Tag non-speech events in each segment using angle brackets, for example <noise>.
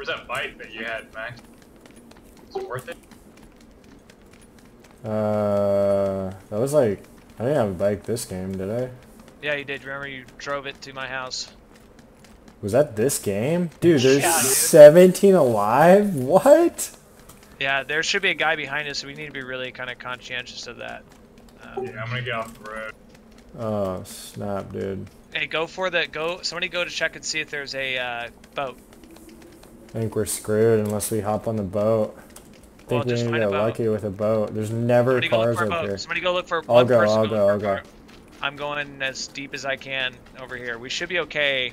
Where's that bike that you had, Max? Is it worth it? Uh, that was like, I didn't have a bike this game, did I? Yeah, you did. Remember you drove it to my house. Was that this game? Dude, there's Yeah, dude. 17 alive? What? Yeah, there should be a guy behind us, so we need to be really kind of conscientious of that. Um, Yeah, I'm gonna get off the road. Oh, snap, dude. Hey, go for the go. Somebody go to check and see if there's a uh, boat. I think we're screwed unless we hop on the boat. I think Well, we need to get lucky with a boat. There's never Somebody cars up here. Somebody go look for I'll go, I'll go, I'll go. I'm going as deep as I can over here. We should be okay.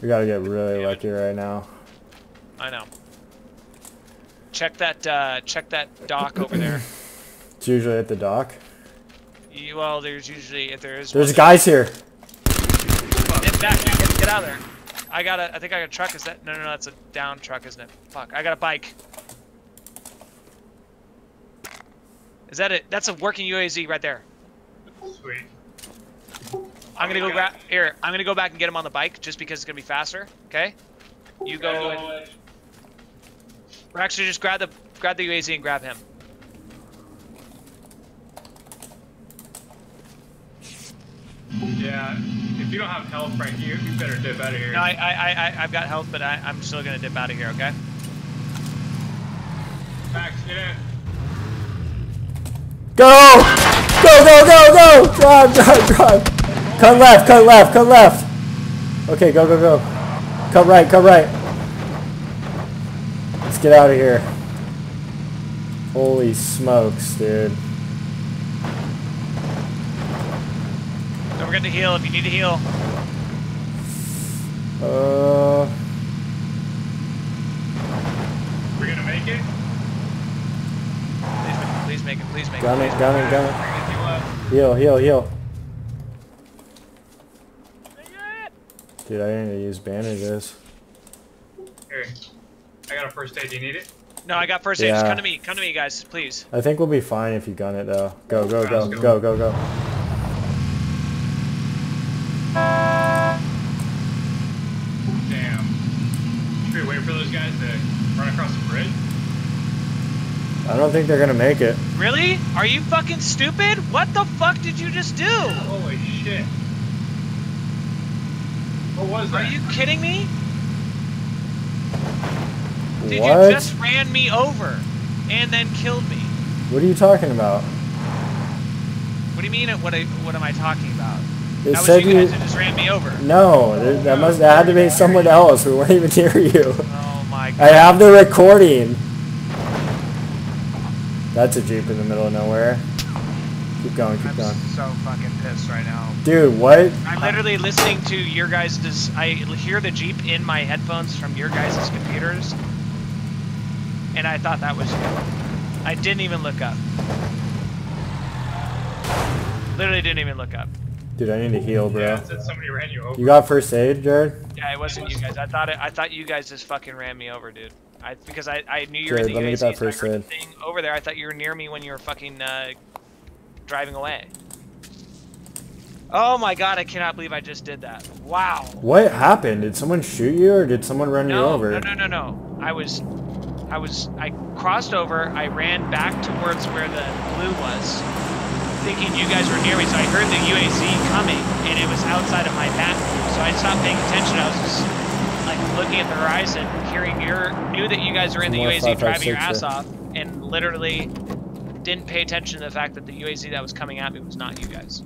We gotta get really lucky right now. I know. Check that. Uh, check that dock over there. <clears throat> It's usually at the dock. You, well, there's usually if there is. There's guys here. Get back! Get, get out of there! I got a. I think I got a truck. Is that? No, no, no. That's a down truck, isn't it? Fuck! I got a bike. Is that it? That's a working UAZ right there. Sweet. I'm gonna go grab. Here, I'm gonna go back and get him on the bike just because it's gonna be faster. Okay. You go. And, or actually, just grab the grab the UAZ and grab him. Yeah, if you don't have health, Frank, you, you better dip out of here. No, I, I, I, I- I've got health, but I, I'm still gonna dip out of here. Okay. Max, get in. Go! Go, go, go, go! Drive, drive, drive! Cut left, cut left, cut left! Okay, go, go, go. Cut right, cut right. Let's get out of here. Holy smokes, dude. Don't forget to heal if you need to heal. Uh, We're gonna make it. Please make it. Please make it. Please make gun it. it, gun it, gun We're gonna do left. it. Heal, heal, heal. Dude, I need to use bandages. Here, I got a first aid. Do you need it? No, I got first aid. Just Yeah. come to me. Come to me, guys, please. I think we'll be fine if you gun it, though. Go, go, go, go, go. go, go. Those guys to run across the bridge? I don't think they're gonna make it. Really? Are you fucking stupid? What the fuck did you just do? Holy shit. What was that? Are you kidding me? Dude, what? you just ran me over and then killed me. What are you talking about? What do you mean? Uh, what? I, what am I talking about? It that was said you you. guys that just ran me over. No, that, that must that had to be someone else. We weren't even near you. Oh my god. I have the recording. That's a jeep in the middle of nowhere. Keep going, keep I'm going. so fucking pissed right now. Dude, what? I'm literally listening to your guys' I hear the Jeep in my headphones from your guys' computers. And I thought that was you. I didn't even look up. Literally didn't even look up. Dude, I need to heal, bro. Yeah, said somebody ran you over. You got first aid, Jared? Yeah, it wasn't you guys. I thought it I thought you guys just fucking ran me over, dude. I because I, I knew you were in the let me get that first heard the aid. thing over there. I thought you were near me when you were fucking uh, driving away. Oh my god, I cannot believe I just did that. Wow. What happened? Did someone shoot you or did someone run you over? no, no, no, no. I was, I was, I crossed over. I ran back towards where the blue was, thinking you guys were near me. So I heard the UAZ coming, and it was outside of my path. So I stopped paying attention. I was just like looking at the horizon, hearing your, knew that you guys were in the More UAZ five, five, driving your six, ass off, and literally didn't pay attention to the fact that the UAZ that was coming at me was not you guys.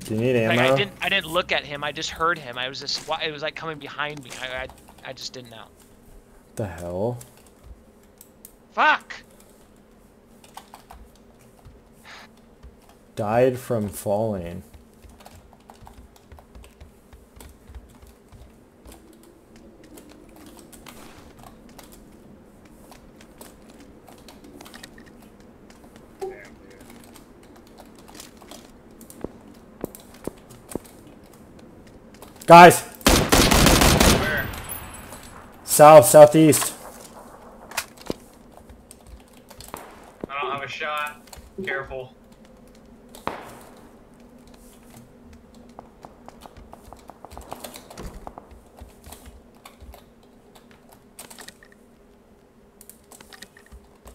Do you need Like? I didn't, I didn't look at him. I just heard him. I was just, it was like coming behind me. I, I, I just didn't know. What the hell? Fuck! Died from falling. Guys, Where? south, southeast. I don't have a shot. Careful.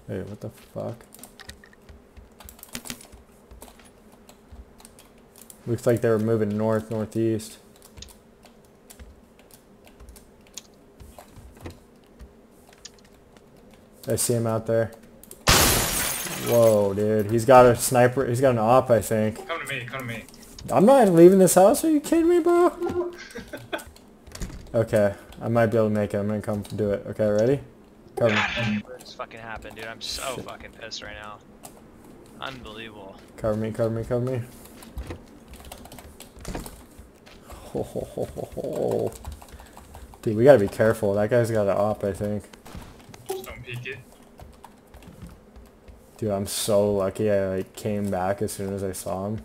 Hey, what the fuck? Looks like they were moving north, northeast. I see him out there. Whoa, dude. He's got a sniper. He's got an op, I think. Come to me, come to me. I'm not leaving this house. Are you kidding me, bro? <laughs> okay. I might be able to make it. I'm gonna come do it. Okay, ready? Cover me. What just fucking happened, dude? I'm so Shit. fucking pissed right now. Unbelievable. Cover me, cover me, cover me. Ho, ho, ho, ho, ho. Dude, we gotta be careful. That guy's got an op, I think. Just don't peek it. Dude, I'm so lucky I like came back as soon as I saw him.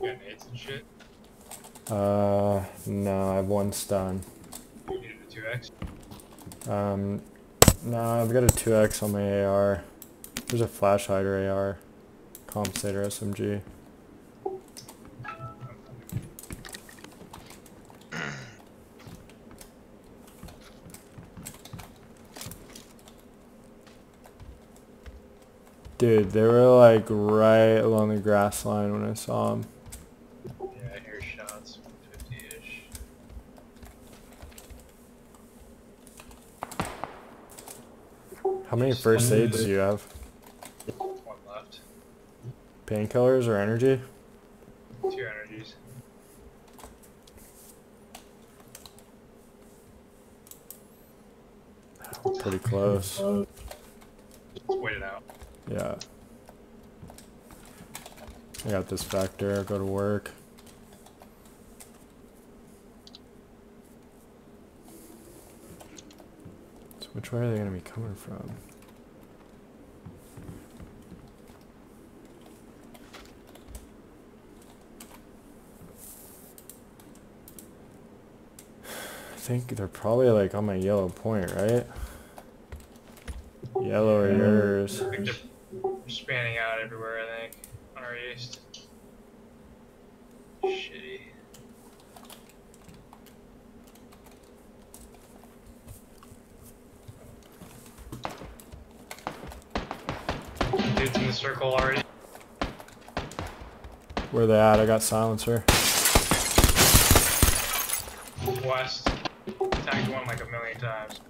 You got nades and shit. Uh, no, I have one stun. You needed a 2x. Um, no, I've got a 2x on my AR. There's a flash hider AR. Compensator SMG. Dude, they were like right along the grass line when I saw them. Yeah, I hear shots. 150-ish. How many first aids do you have? One left. Painkillers or energy? Two energies. Pretty close. Wait it out. Yeah. I got this back there. Go to work. Which way are they going to be coming from? <sighs> I think they're probably like on my yellow point, right? Yellow or yours. They're spanning out everywhere, I think. On our east. Shitty. Dude's in the circle already. Where they at? I got silencer. West. Tagged one like a million times.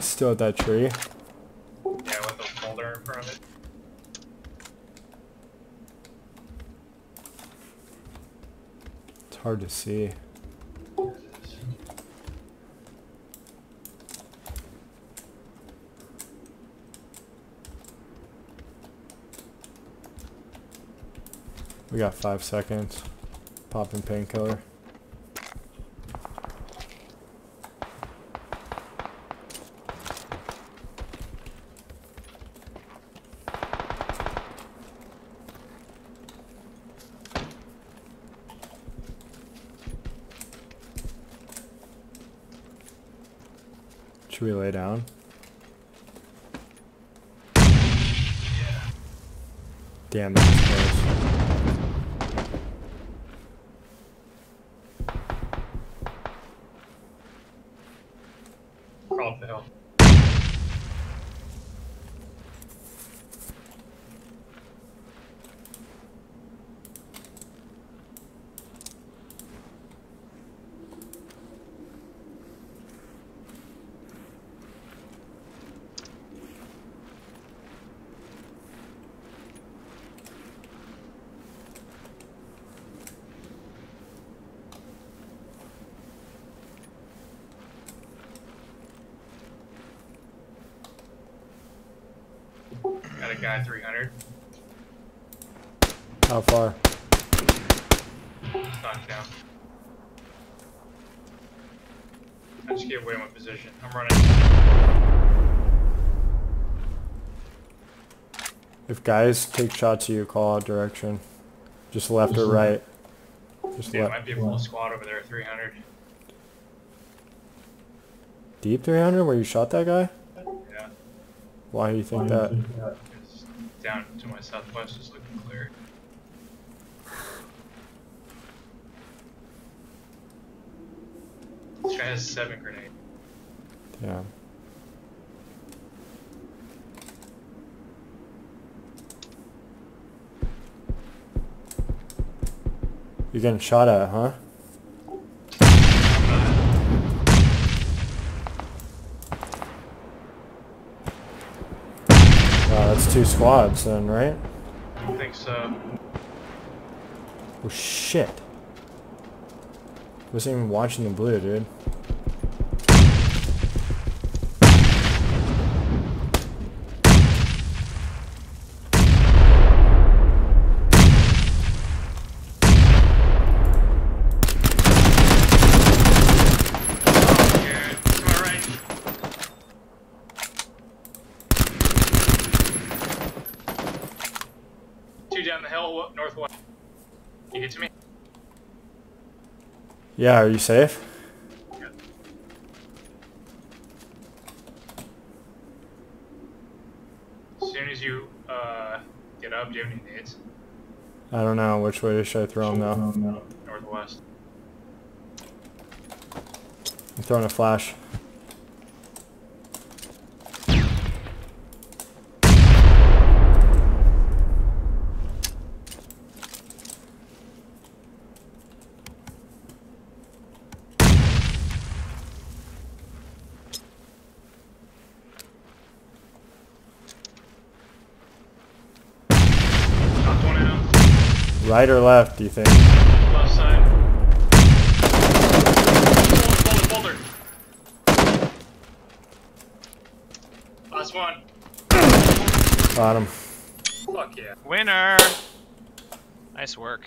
Still at that tree. Yeah, with a folder in front of it. It's hard to see. We got five seconds. Popping painkiller. Should we lay down? Damn, that was close. Crawl up the hill. Guy 300. How far? Just knocked down. I just gave away my position. I'm running. If guys take shots at you, call out direction. Just left or right. Just Yeah, left. might be a full squad over there, 300. Deep 300 where you shot that guy? Yeah, Why do you think that? Down to my southwest is looking clear. This guy has seven grenades. Yeah. You're getting shot at, huh? Wow, that's two squads then, right? I think so. Oh shit. Wasn't even watching the blue, dude. Oh, yeah, to my right. Two down the hill, wa- northwest. You get to me? Yeah, are you safe? As soon as you uh, get up, do you have any nades? I don't know. Which way should I throw him though? Northwest. I'm throwing a flash. Knocked one out. Right or left, do you think? Left side. Boulder, boulder, boulder. Last one. Got him. Fuck yeah. Winner. Nice work.